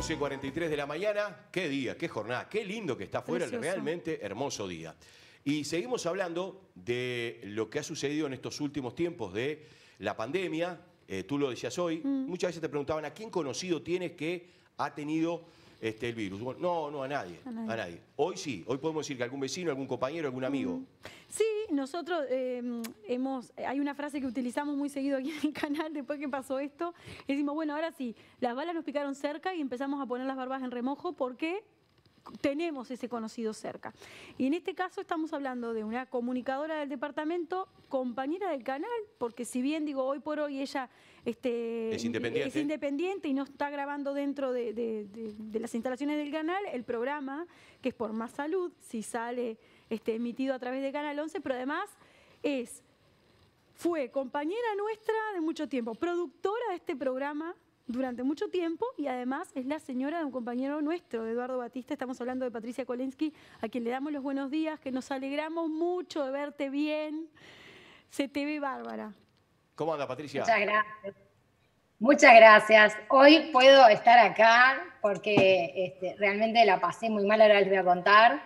11.43 de la mañana, qué día, qué jornada, qué lindo que está afuera, realmente hermoso día. Y seguimos hablando de lo que ha sucedido en estos últimos tiempos de la pandemia. Eh, tú lo decías hoy, Mm. muchas veces te preguntaban a quién conocido tienes que ha tenido este, el virus. Bueno, no, no, a nadie, A a nadie. Hoy sí, hoy podemos decir que algún vecino, algún compañero, algún amigo. Sí, nosotros eh, hemos, hay una frase que utilizamos muy seguido aquí en el canal después que pasó esto. decimos, bueno, ahora sí, las balas nos picaron cerca y empezamos a poner las barbas en remojo porque tenemos ese conocido cerca. Y en este caso estamos hablando de una comunicadora del departamento, compañera del canal, porque si bien digo hoy por hoy ella este, Es independiente. es independiente y no está grabando dentro de, de- de- de las instalaciones del canal, el programa, que es por Más Salud, si sale este, emitido a través de Canal 11, pero además es, fue compañera nuestra de mucho tiempo, productora de este programa durante mucho tiempo y además es la señora de un compañero nuestro, de Eduardo Batista. Estamos hablando de Patricia Kolensky, a quien le damos los buenos días, que nos alegramos mucho de verte bien. Se te ve bárbara. ¿Cómo anda, Patricia? Muchas gracias. Muchas gracias. Hoy puedo estar acá porque este, realmente la pasé muy mal, ahora les voy a contar.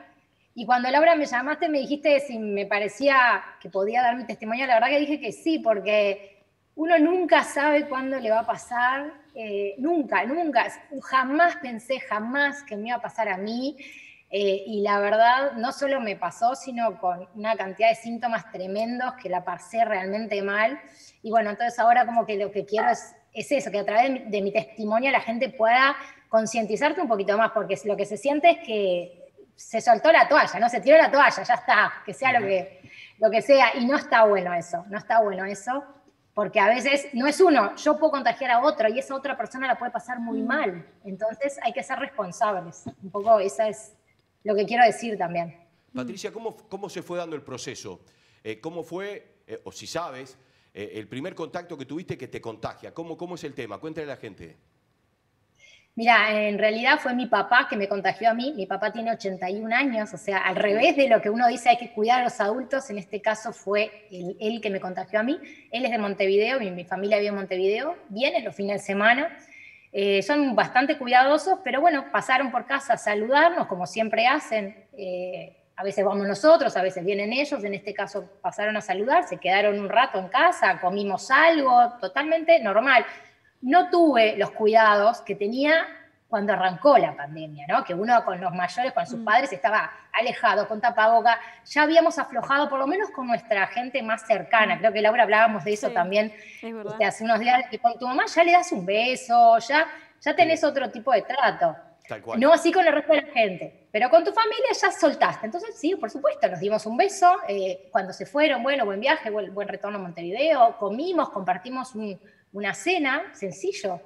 Y cuando Laura me llamaste, me dijiste si me parecía que podía dar mi testimonio. La verdad que dije que sí, porque uno nunca sabe cuándo le va a pasar. eh, nunca, nunca. Jamás pensé, jamás que me iba a pasar a mí. Eh, y la verdad, no solo me pasó, sino con una cantidad de síntomas tremendos que la pasé realmente mal. Y bueno, entonces ahora como que lo que quiero es, es eso, que a través de mi, de mi testimonio la gente pueda concientizarte un poquito más, porque lo que se siente es que se soltó la toalla, ¿no? Se tiró la toalla, ya está, que sea lo que, lo que sea. Y no está bueno eso, no está bueno eso, porque a veces no es uno, yo puedo contagiar a otro y esa otra persona la puede pasar muy mal. Entonces hay que ser responsables. Un poco esa es lo que quiero decir también. Patricia, ¿cómo, cómo se fue dando el proceso? Eh, ¿Cómo fue, eh, o si sabes, eh, el primer contacto que tuviste que te contagia? ¿Cómo, cómo es el tema? Cuéntale a la gente. Mira, en realidad fue mi papá que me contagió a mí. Mi papá tiene 81 años, o sea, al revés de lo que uno dice hay que cuidar a los adultos, en este caso fue él, él que me contagió a mí. Él es de Montevideo, mi, mi familia vive en Montevideo, viene los fines de semana. Eh, son bastante cuidadosos, pero bueno, pasaron por casa a saludarnos, como siempre hacen. Eh, a veces vamos nosotros, a veces vienen ellos, en este caso pasaron a saludar, se quedaron un rato en casa, comimos algo, totalmente normal. No tuve los cuidados que tenía cuando arrancó la pandemia, ¿no? Que uno con los mayores, con sus padres, estaba alejado, con tapaboca. Ya habíamos aflojado, por lo menos con nuestra gente más cercana. Creo que Laura hablábamos de eso Sí, también Es este, hace unos días, que con tu mamá ya le das un beso, ya, ya tenés otro tipo de trato. Tal cual. No así con el resto de la gente, pero con tu familia ya soltaste. Entonces, sí, por supuesto, nos dimos un beso. eh, cuando se fueron, bueno, buen viaje, buen, buen retorno a Montevideo, comimos, compartimos un- una cena, sencillo.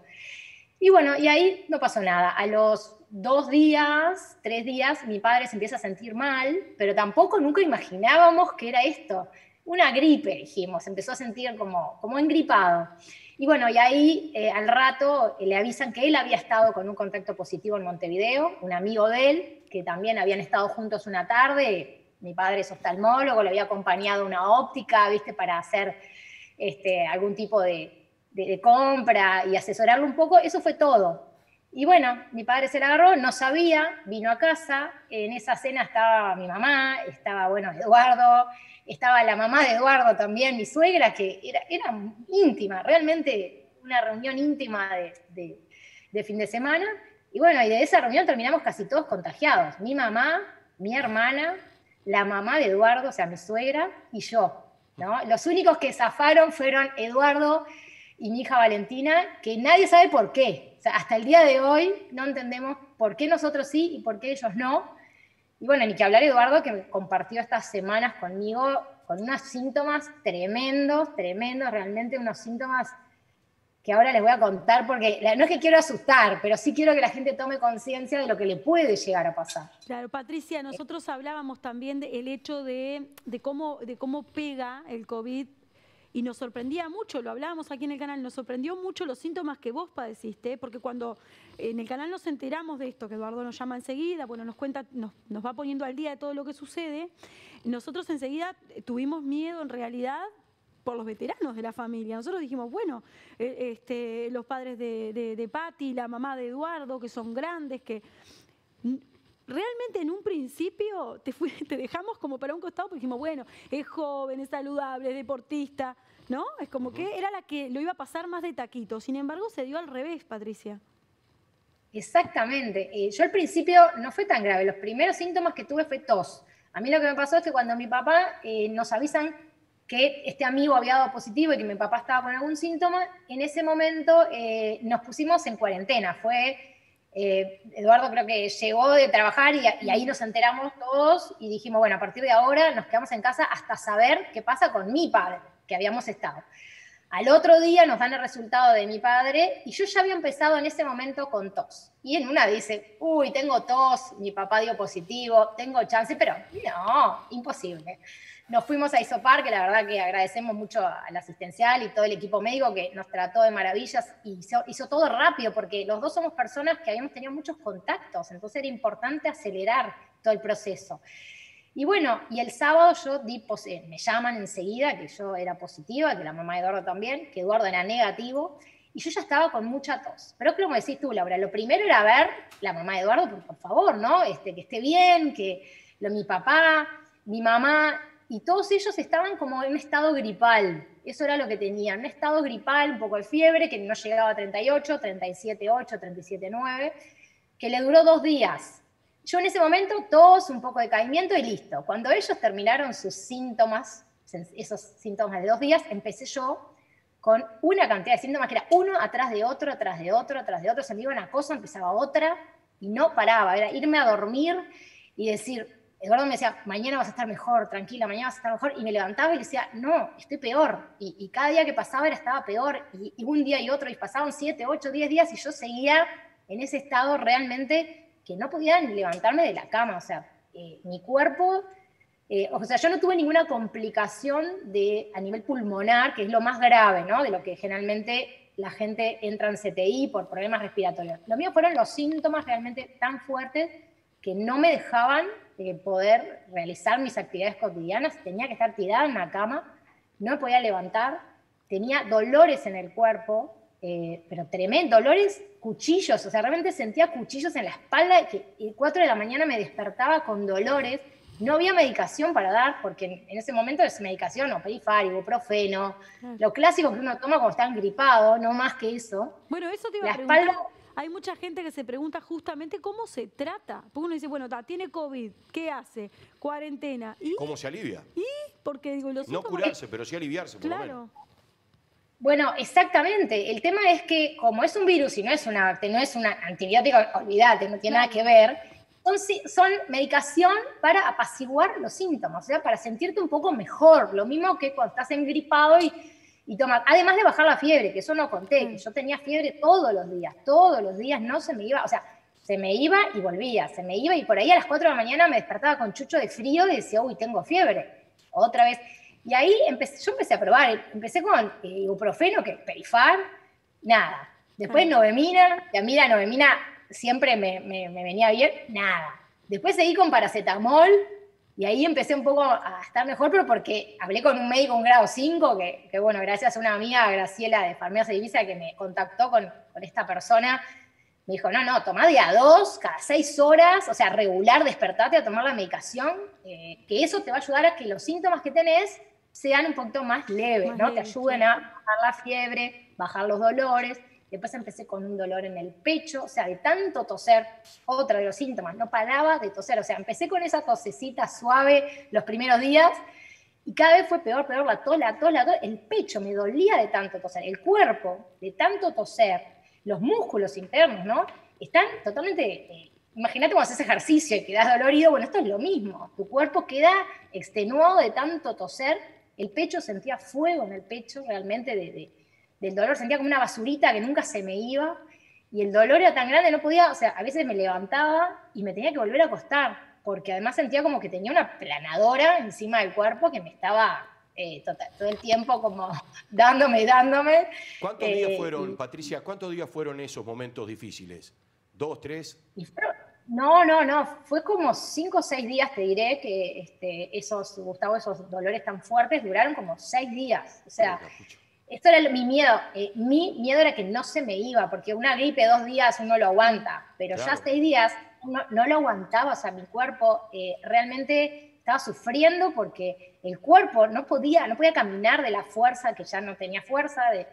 Y bueno, y ahí no pasó nada. A los dos días, tres días, mi padre se empieza a sentir mal, pero tampoco nunca imaginábamos que era esto. Una gripe, dijimos, empezó a sentir como, como engripado. Y bueno, y ahí eh, al rato eh, le avisan que él había estado con un contacto positivo en Montevideo, un amigo de él, que también habían estado juntos una tarde. Mi padre es oftalmólogo, le había acompañado una óptica, ¿viste? Para hacer este, algún tipo de, de- compra y asesorarlo un poco. Eso fue todo. Y bueno, mi padre se la agarró, no sabía, vino a casa. En esa cena estaba mi mamá, estaba, bueno, Eduardo, estaba la mamá de Eduardo también, mi suegra, que era, era íntima, realmente una reunión íntima de, de- de fin de semana. Y bueno, y de esa reunión terminamos casi todos contagiados. Mi mamá, mi hermana, la mamá de Eduardo, o sea, mi suegra, y yo. ¿no? Los únicos que zafaron fueron Eduardo y mi hija Valentina, que nadie sabe por qué. O sea, hasta el día de hoy no entendemos por qué nosotros sí y por qué ellos no. Y bueno, ni que hablar Eduardo, que compartió estas semanas conmigo con unos síntomas tremendos, tremendos, realmente unos síntomas que ahora les voy a contar, porque no es que quiero asustar, pero sí quiero que la gente tome conciencia de lo que le puede llegar a pasar. Claro, Patricia, nosotros hablábamos también del hecho de, de cómo, de cómo pega el COVID y nos sorprendía mucho, lo hablábamos aquí en el canal, nos sorprendió mucho los síntomas que vos padeciste, porque cuando en el canal nos enteramos de esto, que Eduardo nos llama enseguida, bueno, nos cuenta, nos, nos va poniendo al día de todo lo que sucede, nosotros enseguida tuvimos miedo en realidad por los veteranos de la familia. Nosotros dijimos, bueno, eh, este, los padres de, de, de Patti, la mamá de Eduardo, que son grandes, que realmente en un principio te, te dejamos como para un costado porque dijimos, bueno, es joven, es saludable, es deportista, ¿no? Es como que era la que lo iba a pasar más de taquito. Sin embargo, se dio al revés, Patricia. Exactamente. Eh, yo al principio no fue tan grave. Los primeros síntomas que tuve fue tos. A mí lo que me pasó es que cuando mi papá eh, nos avisan que este amigo había dado positivo y que mi papá estaba con algún síntoma, en ese momento eh, nos pusimos en cuarentena. Fue eh, Eduardo creo que llegó de trabajar y, ahí nos enteramos todos y dijimos, bueno, a partir de ahora nos quedamos en casa hasta saber qué pasa con mi padre, que habíamos estado. Al otro día nos dan el resultado de mi padre y yo ya había empezado en ese momento con tos. Y en una dice, uy, tengo tos, mi papá dio positivo, tengo chance, pero no, imposible nos fuimos a Isopar, que la verdad que agradecemos mucho al asistencial y todo el equipo médico que nos trató de maravillas y hizo, todo rápido, porque los dos somos personas que habíamos tenido muchos contactos, entonces era importante acelerar todo el proceso. Y bueno, y el sábado yo di, eh, me llaman enseguida que yo era positiva, que la mamá de Eduardo también, que Eduardo era negativo, y yo ya estaba con mucha tos. Pero como decís tú, Laura, lo primero era ver la mamá de Eduardo, por, favor, ¿no? Este, que esté bien, que lo, mi papá, mi mamá y todos ellos estaban como en un estado gripal. Eso era lo que tenían, un estado gripal, un poco de fiebre, que no llegaba a 38, 37,8, 37,9, que le duró dos días. Yo en ese momento, tos, un poco de caimiento y listo. Cuando ellos terminaron sus síntomas, esos síntomas de dos días, empecé yo con una cantidad de síntomas que era uno atrás de otro, atrás de otro, atrás de otro. Se me iba una cosa, empezaba otra y no paraba. Era irme a dormir y decir, Eduardo me decía, mañana vas a estar mejor, tranquila, mañana vas a estar mejor. Y me levantaba y decía, no, estoy peor. Y, cada día que pasaba era, estaba peor. Y, un día y otro, y pasaban siete, ocho, diez días y yo seguía en ese estado realmente que no podía levantarme de la cama. O sea, eh, mi cuerpo, eh, o sea, yo no tuve ninguna complicación de, a nivel pulmonar, que es lo más grave, ¿no? De lo que generalmente la gente entra en CTI por problemas respiratorios. Lo mío fueron los síntomas realmente tan fuertes que no me dejaban de poder realizar mis actividades cotidianas, tenía que estar tirada en la cama, no me podía levantar, tenía dolores en el cuerpo, eh, pero tremendo, dolores, cuchillos, o sea, realmente sentía cuchillos en la espalda, que 4 de la mañana me despertaba con dolores, no había medicación para dar, porque en ese momento es medicación, o perifar, ibuprofeno, lo clásico que uno toma cuando está gripado, no más que eso. Bueno, eso te iba a preguntar. Espalda, hay mucha gente que se pregunta justamente cómo se trata. Porque uno dice, bueno, tiene COVID, ¿qué hace? Cuarentena. ¿Y? ¿Cómo se alivia? ¿Y? Porque digo, los No curarse, pero sí aliviarse, por claro. Bueno, exactamente. El tema es que como es un virus y no es una, no es una antibiótico, olvídate, no tiene nada que ver, son, son, medicación para apaciguar los síntomas, o sea, para sentirte un poco mejor. Lo mismo que cuando estás engripado y y toma, además de bajar la fiebre, que eso no conté, que mm. yo tenía fiebre todos los días, todos los días, no se me iba, o sea, se me iba y volvía, se me iba y por ahí a las 4 de la mañana me despertaba con chucho de frío y decía, uy, tengo fiebre, otra vez. Y ahí empecé, yo empecé a probar, empecé con eh, ibuprofeno, que perifar, nada. Después ah. novemina, y a mí la novemina siempre me, me, me venía bien, nada. Después seguí con paracetamol, y ahí empecé un poco a estar mejor, pero porque hablé con un médico un grado 5, que, que bueno, gracias a una amiga, Graciela de Farmacia Divisa, que me contactó con, con esta persona, me dijo, no, no, toma día dos, cada seis horas, o sea, regular, despertate a tomar la medicación, eh, que eso te va a ayudar a que los síntomas que tenés sean un poquito más leves, ¿no? Te ayuden a bajar la fiebre, bajar los dolores. Después empecé con un dolor en el pecho, o sea, de tanto toser, otro de los síntomas, no paraba de toser, o sea, empecé con esa tosecita suave los primeros días y cada vez fue peor, peor, la tos, la tos, la tos, el pecho me dolía de tanto toser, el cuerpo de tanto toser, los músculos internos, ¿no? Están totalmente... Eh, imagínate cuando haces ejercicio y quedas dolorido, bueno, esto es lo mismo. Tu cuerpo queda extenuado de tanto toser. El pecho sentía fuego en el pecho realmente de, del dolor, sentía como una basurita que nunca se me iba, y el dolor era tan grande, no podía, o sea, a veces me levantaba y me tenía que volver a acostar, porque además sentía como que tenía una planadora encima del cuerpo que me estaba eh, todo el tiempo como dándome, dándome. ¿Cuántos días eh, fueron, Patricia, cuántos días fueron esos momentos difíciles? ¿Dos, tres? No, no, no, fue como cinco o seis días, te diré, que este, esos, Gustavo, esos dolores tan fuertes duraron como seis días. O sea, esto era mi miedo. Eh, mi miedo era que no se me iba, porque una gripe dos días uno lo aguanta, pero ya seis días no, lo aguantaba, o sea, mi cuerpo eh, realmente estaba sufriendo porque el cuerpo no podía, no podía caminar de la fuerza, que ya no tenía fuerza, de,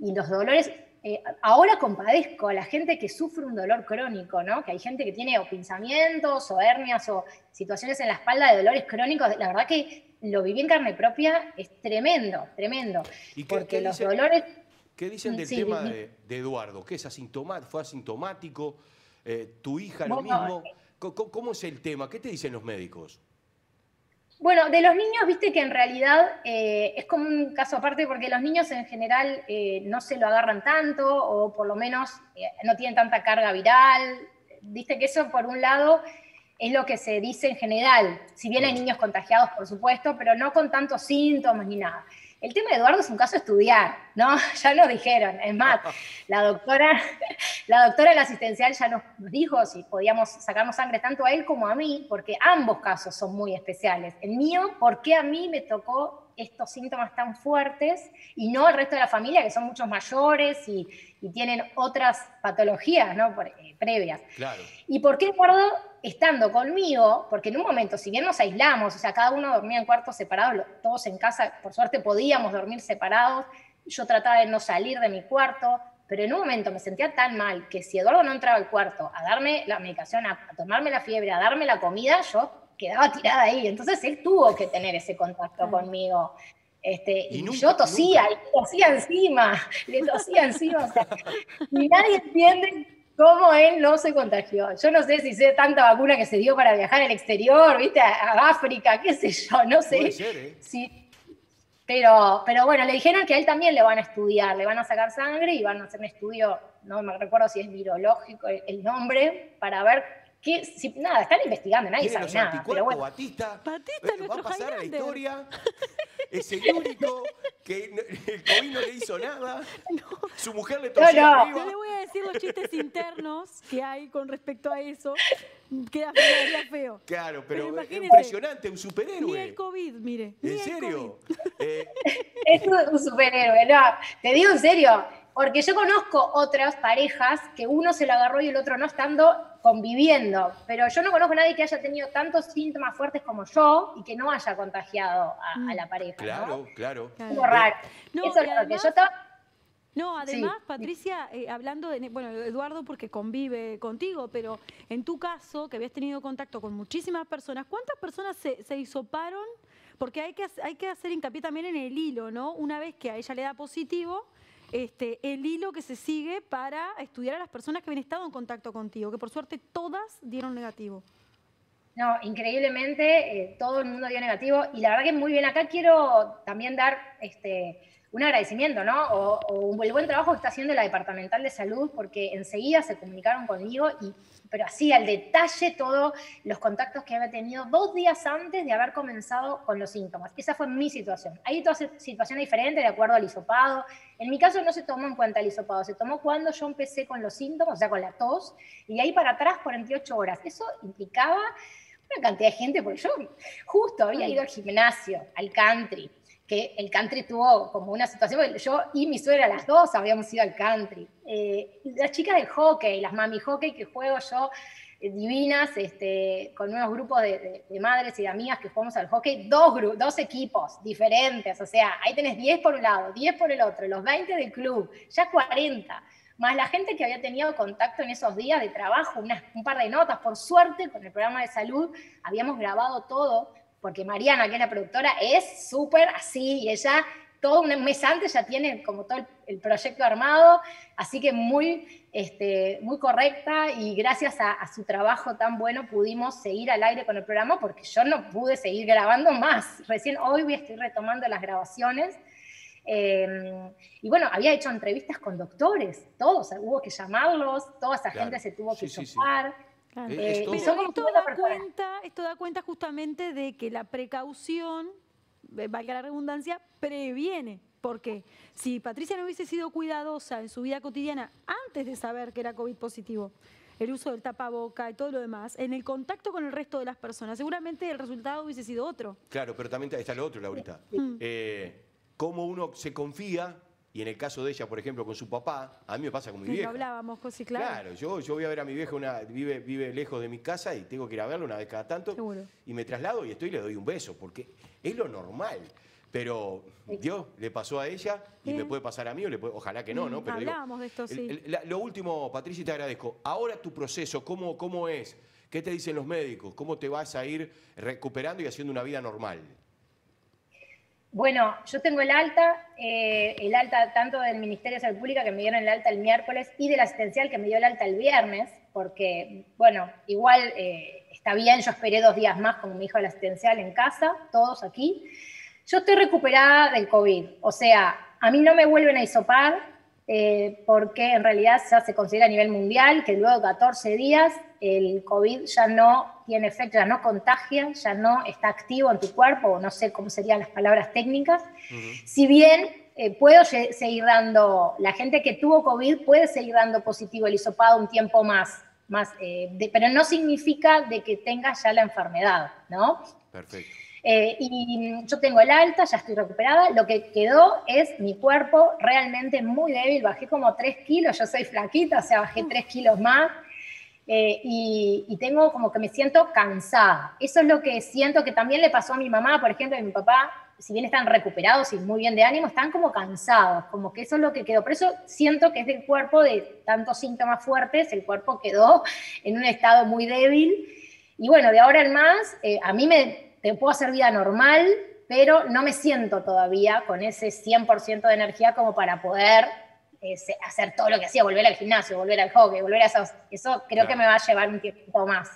y los dolores eh, ahora compadezco a la gente que sufre un dolor crónico, ¿no? Que hay gente que tiene o pinzamientos o hernias o situaciones en la espalda de dolores crónicos. La verdad que lo viví en carne propia, es tremendo, tremendo. ¿Y qué, porque los dolores... ¿Qué dicen del tema de, Eduardo? ¿Qué es asintomático? ¿Fue asintomático? Eh, ¿Tu hija lo mismo? Eh, ¿Cómo es el tema? ¿Qué te dicen los médicos? Bueno, de los niños, viste que en realidad eh, es como un caso aparte porque los niños en general eh, no se lo agarran tanto o por lo menos eh, no tienen tanta carga viral. Viste que eso por un lado es lo que se dice en general, si bien hay niños contagiados, por supuesto, pero no con tantos síntomas ni nada. El tema de Eduardo es un caso a estudiar, ¿no? Ya lo dijeron. Es más, la doctora, la doctora la asistencial ya nos dijo si podíamos sacarnos sangre tanto a él como a mí, porque ambos casos son muy especiales. El mío, ¿por qué a mí me tocó estos síntomas tan fuertes y no el resto de la familia, que son muchos mayores y, tienen otras patologías ¿no? Eh, previas? Claro. ¿Y por qué Eduardo estando conmigo, porque en un momento, si bien nos aislamos, o sea, cada uno dormía en cuartos separados, todos en casa, por suerte podíamos dormir separados, yo trataba de no salir de mi cuarto, pero en un momento me sentía tan mal que si Eduardo no entraba al cuarto a darme la medicación, a, tomarme la fiebre, a darme la comida, yo quedaba tirada ahí. Entonces él tuvo que tener ese contacto conmigo. Este, y, yo tosía, y tosía encima, le tosía encima. O sea, y nadie entiende cómo él no se contagió. Yo no sé si sé tanta vacuna que se dio para viajar al exterior, ¿viste? A, África, qué sé yo, no sé. ¿eh? pero, pero bueno, le dijeron que a él también le van a estudiar, le van a sacar sangre y van a hacer un estudio, no me recuerdo si es virológico el, nombre, para ver qué, si, nada, están investigando, nadie sabe nada. Pero bueno. Batista, Batista va a pasar a la historia es el único que el COVID no le hizo nada. Su mujer le tosió no, no. le voy a decir los chistes internos que hay con respecto a eso. Queda feo, feo. Claro, pero, es impresionante, un superhéroe. Ni el COVID, mire. ¿En serio? Eh, es un superhéroe, no. Te digo en serio, porque yo conozco otras parejas que uno se lo agarró y el otro no estando conviviendo, pero yo no conozco a nadie que haya tenido tantos síntomas fuertes como yo y que no haya contagiado a, mm. la pareja. Claro, claro. Es raro. No, Eso es lo que yo estaba... No, además, Patricia, eh, hablando de, bueno, Eduardo porque convive contigo, pero en tu caso, que habías tenido contacto con muchísimas personas, ¿cuántas personas se, se hisoparon? Porque hay que, hay que hacer hincapié también en el hilo, ¿no? Una vez que a ella le da positivo, este, el hilo que se sigue para estudiar a las personas que habían estado en contacto contigo, que por suerte todas dieron negativo. No, increíblemente eh, todo el mundo dio negativo y la verdad que muy bien. Acá quiero también dar este, un agradecimiento, ¿no? O, o, el buen trabajo que está haciendo la Departamental de Salud, porque enseguida se comunicaron conmigo y pero así al detalle todos los contactos que había tenido dos días antes de haber comenzado con los síntomas. Esa fue mi situación. Hay todas situaciones diferentes de acuerdo al hisopado. En mi caso no se tomó en cuenta el hisopado, se tomó cuando yo empecé con los síntomas, o sea, con la tos, y de ahí para atrás 48 horas. Eso implicaba una cantidad de gente, porque yo justo había ido al gimnasio, al country, que el country tuvo como una situación, yo y mi suegra las dos habíamos ido al country. Eh, las chicas del hockey, las mami hockey que juego yo, eh, divinas, este, con unos grupos de, madres y de amigas que jugamos al hockey, dos, dos equipos diferentes, o sea, ahí tenés 10 por un lado, 10 por el otro, los 20 del club, ya 40 más la gente que había tenido contacto en esos días de trabajo, un par de notas, por suerte, con el programa de salud, habíamos grabado todo, porque Mariana, que es la productora, es súper así, y ella todo un mes antes ya tiene como todo el, proyecto armado, así que muy, este, muy correcta y gracias a, su trabajo tan bueno pudimos seguir al aire con el programa porque yo no pude seguir grabando más. Recién hoy voy a estoy retomando las grabaciones. Em, y bueno, había hecho entrevistas con doctores, todos, hubo que llamarlos, toda esa gente se tuvo que sí, eh, esto, da cuenta, esto da cuenta justamente de que la precaución, eh, valga la redundancia, previene. Porque si Patricia no hubiese sido cuidadosa en su vida cotidiana antes de saber que era COVID positivo, el uso del tapaboca y todo lo demás, en el contacto con el resto de las personas, seguramente el resultado hubiese sido otro. Claro, pero también está lo otro, Laurita. Mm. Eh, cómo uno se confía y en el caso de ella, por ejemplo, con su papá, a mí me pasa con mi vieja. hablábamos, José, claro. Claro, yo, yo voy a ver a mi vieja, una, vive, vive lejos de mi casa y tengo que ir a verla una vez cada tanto. Seguro. Y me traslado y estoy y le doy un beso, porque es lo normal. Pero Dios le pasó a ella y me puede pasar a mí, o le ojalá que no, ¿no? Pero Hablábamos de esto, sí. lo último, Patricia, te agradezco. Ahora tu proceso, ¿cómo, ¿cómo es? ¿Qué te dicen los médicos? ¿Cómo te vas a ir recuperando y haciendo una vida normal? Bueno, yo tengo el alta, eh, el alta tanto del Ministerio de Salud Pública que me dieron el alta el miércoles y del asistencial que me dio el alta el viernes, porque, bueno, igual eh, está bien, yo esperé dos días más como mi hijo el asistencial en casa, todos aquí. Yo estoy recuperada del COVID, o sea, a mí no me vuelven a isopar, eh, porque en realidad ya se considera a nivel mundial que luego de 14 días el COVID ya no tiene efecto, ya no contagia, ya no está activo en tu cuerpo, no sé cómo serían las palabras técnicas. Si bien eh, puedo seguir dando, la gente que tuvo COVID puede seguir dando positivo el hisopado un tiempo más, más eh, pero no significa de que tengas ya la enfermedad, ¿no? Perfecto. Eh, y yo tengo el alta, ya estoy recuperada. Lo que quedó es mi cuerpo realmente muy débil. Bajé como 3 kilos, yo soy flaquita, o sea, bajé 3 kilos más. Eh, y, tengo como que me siento cansada. Eso es lo que siento que también le pasó a mi mamá, por ejemplo, a mi papá, si bien están recuperados y muy bien de ánimo, están como cansados, como que eso es lo que quedó. Por eso siento que es del cuerpo de tantos síntomas fuertes, el cuerpo quedó en un estado muy débil. Y bueno, de ahora en más, eh, a mí me te puedo hacer vida normal, pero no me siento todavía con ese 100% de energía como para poder hacer todo lo que hacía, volver al gimnasio, volver al hockey, volver a eso. Eso creo que me va a llevar un tiempo más.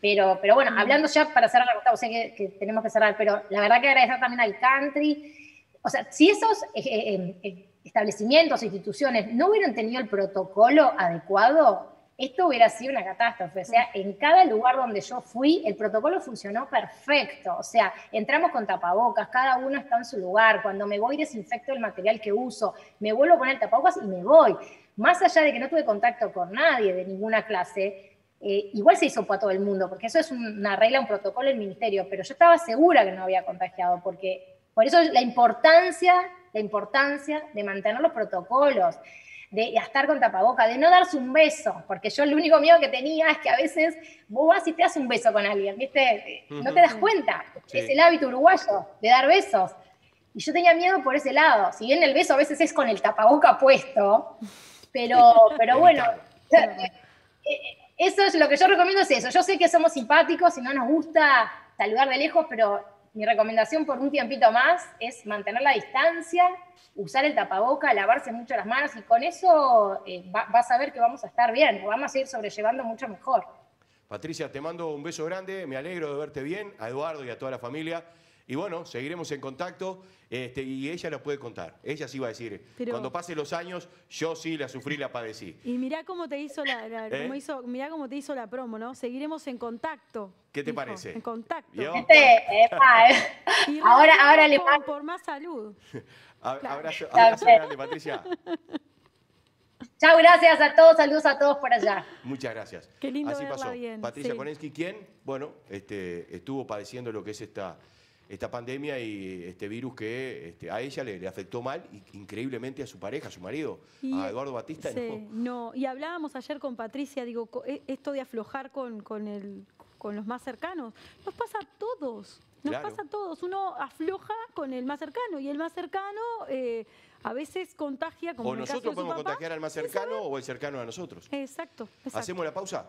Pero, pero bueno, hablando ya para cerrar, Gustavo, sé que, que, tenemos que cerrar, pero la verdad que agradecer también al country. O sea, si esos eh, eh, eh, establecimientos, instituciones no hubieran tenido el protocolo adecuado, esto hubiera sido una catástrofe. O sea, en cada lugar donde yo fui, el protocolo funcionó perfecto. O sea, entramos con tapabocas, cada uno está en su lugar. Cuando me voy, desinfecto el material que uso, me vuelvo a poner tapabocas y me voy. Más allá de que no tuve contacto con nadie de ninguna clase, eh, igual se hizo para todo el mundo, porque eso es una regla, un protocolo del ministerio, pero yo estaba segura que no había contagiado, porque por eso la importancia, la importancia de mantener los protocolos de estar con tapaboca, de no darse un beso, porque yo el único miedo que tenía es que a veces vos vas y te das un beso con alguien, ¿viste? No te das cuenta, es el hábito uruguayo de dar besos. Y yo tenía miedo por ese lado, si bien el beso a veces es con el tapaboca puesto, pero, pero bueno, eh, eso es lo que yo recomiendo es eso. Yo sé que somos simpáticos y no nos gusta saludar de lejos, pero mi recomendación por un tiempito más es mantener la distancia, usar el tapaboca, lavarse mucho las manos y con eso eh, vas a ver que vamos a estar bien, vamos a ir sobrellevando mucho mejor. Patricia, te mando un beso grande, me alegro de verte bien, a Eduardo y a toda la familia. Y bueno, seguiremos en contacto este, y ella lo puede contar. Ella sí va a decir, cuando pasen los años, yo sí la sufrí, la padecí. Y mirá cómo te hizo la, ¿Eh? hizo, mirá cómo te hizo la promo, ¿no? Seguiremos en contacto. ¿Qué te parece? En contacto. Este, ahora, ahora le por, por más salud. abrazo, abrazo grande, Patricia. Chao, gracias a todos, saludos a todos por allá. Muchas gracias. Qué lindo Así pasó. Bien, Patricia sí. quien, bueno, este, estuvo padeciendo lo que es esta esta pandemia y este virus que este, a ella le, afectó mal, y, increíblemente a su pareja, a su marido, a Eduardo Batista. Sí, no. y hablábamos ayer con Patricia, digo, e, esto de aflojar con, con, el, con los más cercanos, nos pasa a todos. Nos pasa a todos. Uno afloja con el más cercano y el más cercano eh, a veces contagia como O nosotros podemos contagiar al más cercano o el cercano a nosotros. Exacto, ¿Hacemos la pausa?